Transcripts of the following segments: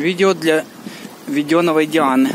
Видео для Веденовой Дианы.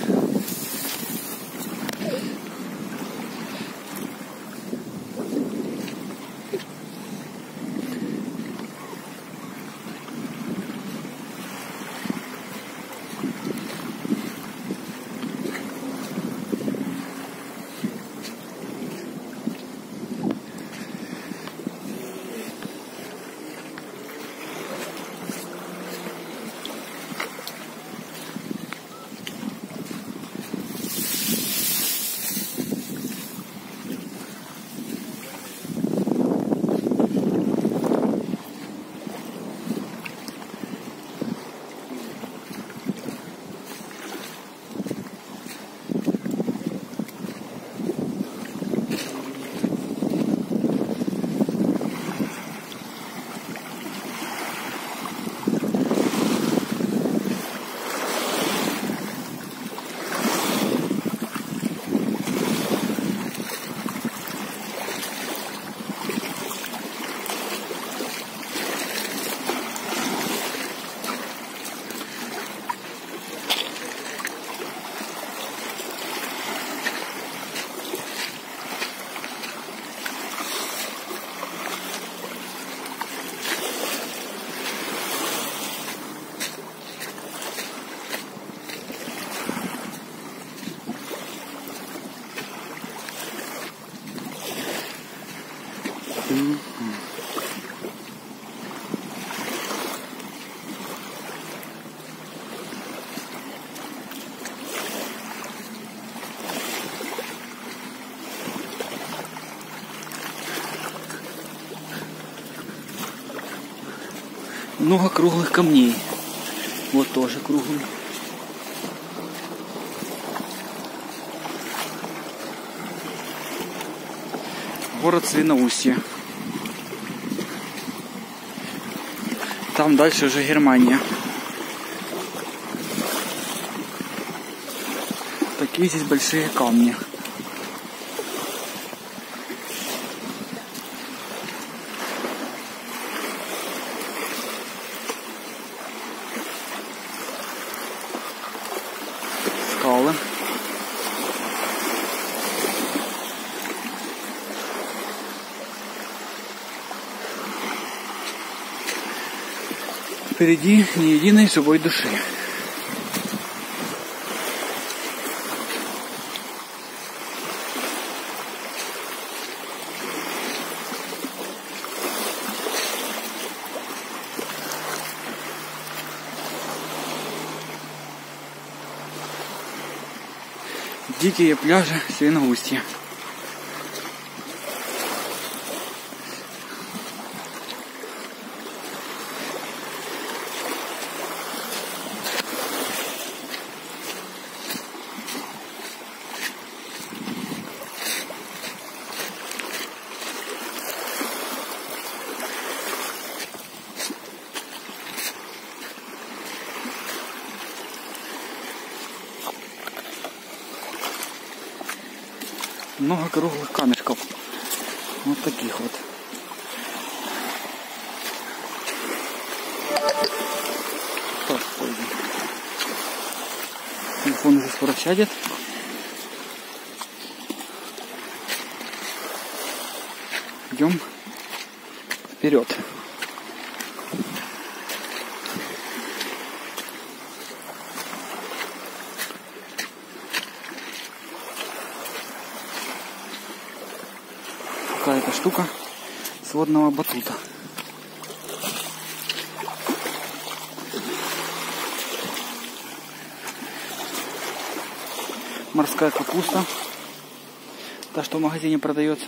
Много круглых камней. Вот тоже круглый. Город Свиноустье. Там дальше уже Германия. Такие здесь большие камни. Впереди ни единой живой души. Дикие пляжи Свиноустья. Много круглых камешков. Вот таких вот. Так, пойдем. Телефон уже скоро сядет. Идем вперед. Какая-то штука с водного батута. Морская капуста. Та, что в магазине продается.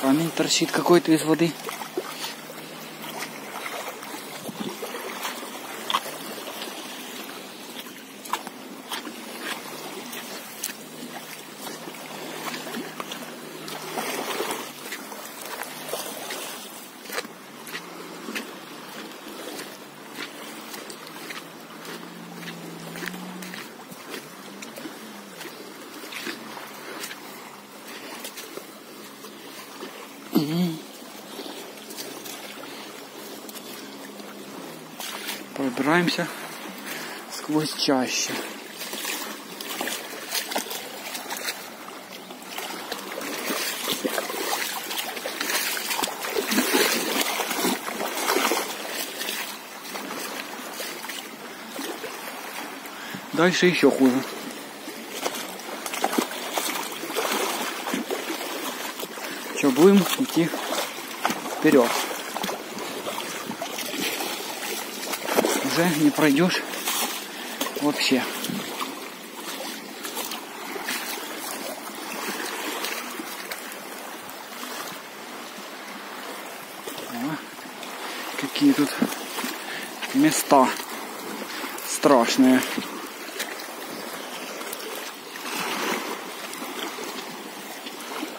Камень торчит какой-то из воды. Пробираемся сквозь чаще. Дальше еще хуже. Что, будем идти вперед. Уже не пройдешь вообще. Какие тут места страшные.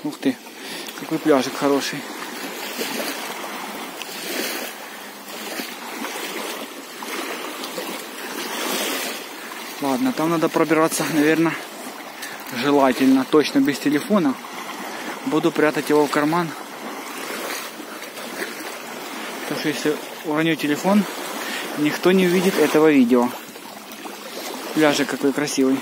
Ух ты, какой пляжик хороший. Ладно, там надо пробираться, наверное, желательно, точно без телефона. Буду прятать его в карман. Потому что если уроню телефон, никто не увидит этого видео. Пляжик какой красивый.